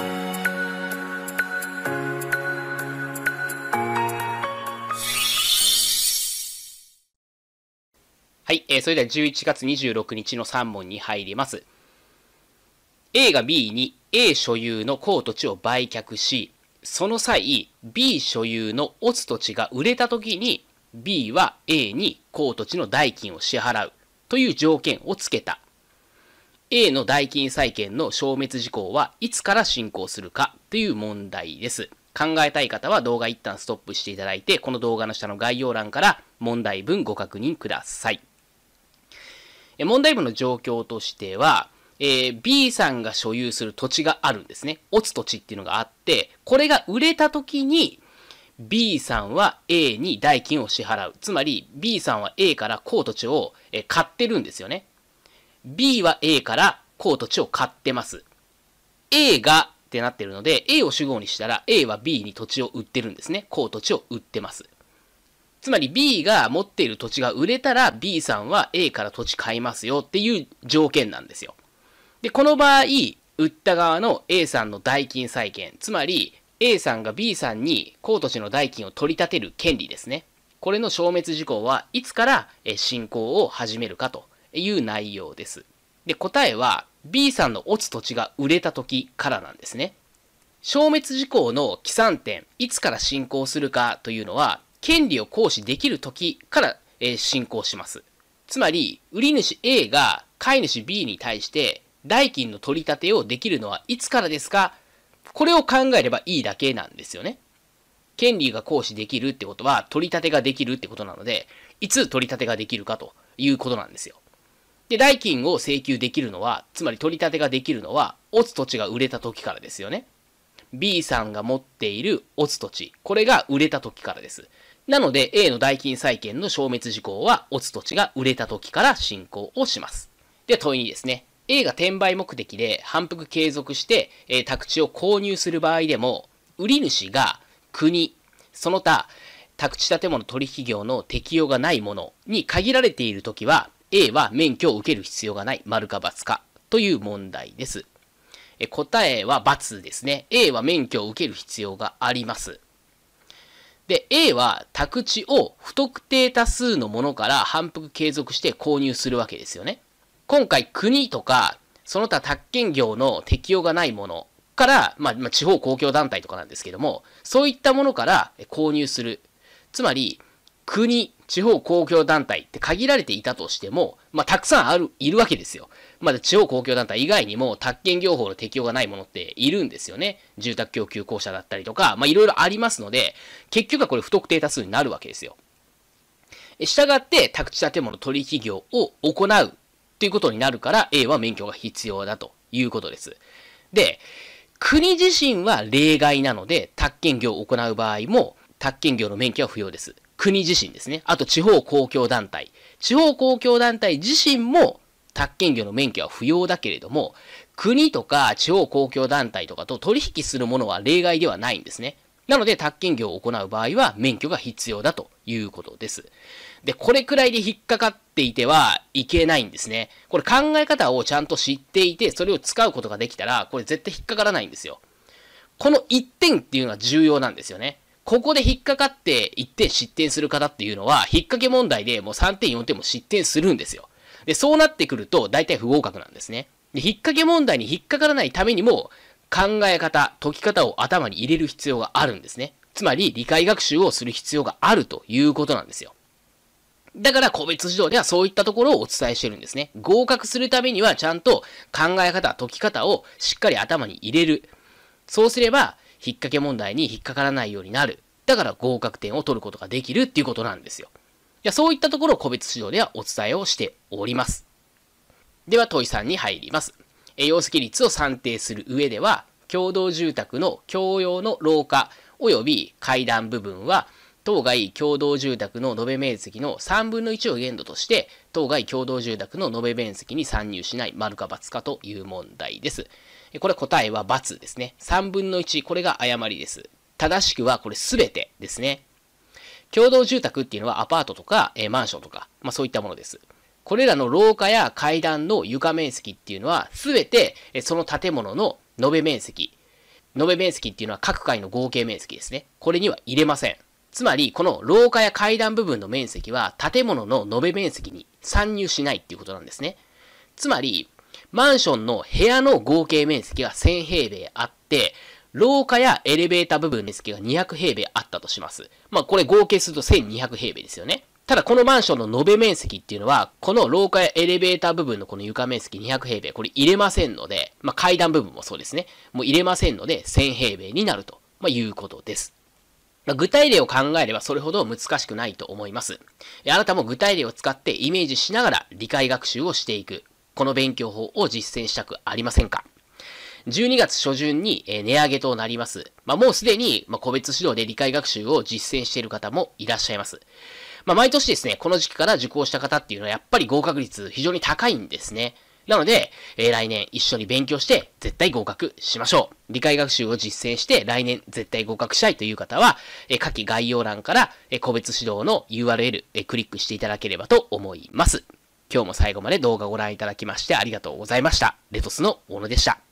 はい、えー、それでは11月26日の3問に入ります。A が B に A 所有の公土地を売却し、その際、B 所有のオツ土地が売れた時に、B は A に公土地の代金を支払うという条件をつけた。A の代金債権の消滅事項はいつから進行するかという問題です。考えたい方は動画一旦ストップしていただいて、この動画の下の概要欄から問題文ご確認ください。問題文の状況としては、えー、B さんが所有する土地があるんですね。落つ土地っていうのがあって、これが売れた時に、B さんは A に代金を支払う。つまり、B さんは A から高土地を買ってるんですよね。B は A から高土地を買ってます。A がってなってるので、A を主語にしたら A は B に土地を売ってるんですね。高土地を売ってます。つまり B が持っている土地が売れたら B さんは A から土地買いますよっていう条件なんですよ。で、この場合、売った側の A さんの代金債権、つまり A さんが B さんに高土地の代金を取り立てる権利ですね。これの消滅事項はいつから進行を始めるかという内容です。で、答えは B さんの落つ土地が売れた時からなんですね。消滅事項の起算点、いつから進行するかというのは、権利を行使できる時から、え進行します。つまり、売り主 A が買い主 B に対して代金の取り立てをできるのはいつからですか？これを考えればいいだけなんですよね。権利が行使できるってことは、取り立てができるってことなので、いつ取り立てができるかということなんですよ。で、代金を請求できるのは、つまり取り立てができるのは、オツ土地が売れた時からですよね。B さんが持っているオツ土地、これが売れた時からです。なので、A の代金債権の消滅事項は、オツ土地が売れた時から進行をします。で、問いにですね、A が転売目的で反復継続して、えー、宅地を購入する場合でも、売り主が国、その他、宅地建物取引業の適用がないものに限られているときは、A は免許を受ける必要がない、丸か×かという問題です。え答えは×ですね。A は免許を受ける必要があります。で、A は宅地を不特定多数のものから反復継続して購入するわけですよね。今回国とか、その他宅建業の適用がないものから、まあ、地方公共団体とかなんですけども、そういったものから購入する。つまり、国、地方公共団体って限られていたとしても、まあ、たくさんある、いるわけですよ。まだ地方公共団体以外にも、宅建業法の適用がないものっているんですよね。住宅供給公社だったりとか、まあ、いろいろありますので、結局はこれ不特定多数になるわけですよ。したがって、宅地建物取引業を行うっていうことになるから A は免許が必要だということです。で、国自身は例外なので、宅建業を行う場合も、宅建業の免許は不要です。国自身ですね。あと地方公共団体。地方公共団体自身も宅建業の免許は不要だけれども、国とか地方公共団体とかと取引するものは例外ではないんですね。なので、宅建業を行う場合は免許が必要だということです。で、これくらいで引っかかっていてはいけないんですね。これ考え方をちゃんと知っていて、それを使うことができたら、これ絶対引っかからないんですよ。この1点っていうのは重要なんですよね。ここで引っかかって1点失点する方っていうのは、引っ掛け問題でもう3点4点も失点するんですよ。で、そうなってくると大体不合格なんですね。で、引っ掛け問題に引っかからないためにも、考え方、解き方を頭に入れる必要があるんですね。つまり、理解学習をする必要があるということなんですよ。だから個別指導ではそういったところをお伝えしてるんですね。合格するためにはちゃんと考え方、解き方をしっかり頭に入れる。そうすれば、引っ掛け問題に引っかからないようになる。だから合格点を取ることができるっていうことなんですよ。いやそういったところを個別指導ではお伝えをしております。では問い3に入ります。容積率を算定する上では、共同住宅の共用の廊下及び階段部分は当該共同住宅の延べ面積の3分の1を限度として、当該共同住宅の延べ面積に参入しない丸か×かという問題です。これ答えは×ですね。3分の1、これが誤りです。正しくはこれ全てですね。共同住宅っていうのはアパートとか、えマンションとか、まあそういったものです。これらの廊下や階段の床面積っていうのは全てその建物の延べ面積、延べ面積っていうのは各階の合計面積ですね。これには入れません。つまり、この廊下や階段部分の面積は建物の延べ面積に参入しないっていうことなんですね。つまり、マンションの部屋の合計面積が1000平米あって、廊下やエレベーター部分の面積が200平米あったとします。まあこれ合計すると1200平米ですよね。ただこのマンションの延べ面積っていうのは、この廊下やエレベーター部分のこの床面積200平米、これ入れませんので、まあ階段部分もそうですね。もう入れませんので1000平米になると、まあ、いうことです。ま、具体例を考えればそれほど難しくないと思います。あなたも具体例を使ってイメージしながら理解学習をしていく。この勉強法を実践したくありませんか？12月初旬に値上げとなります。まあ、もうすでに個別指導で理解学習を実践している方もいらっしゃいます。まあ、毎年ですね、この時期から受講した方っていうのはやっぱり合格率非常に高いんですね。なので、えー、来年一緒に勉強して絶対合格しましょう。理解学習を実践して来年絶対合格したいという方は、えー、下記概要欄から、えー、個別指導の URL、えー、クリックしていただければと思います。今日も最後まで動画をご覧いただきましてありがとうございました。レトスの小野でした。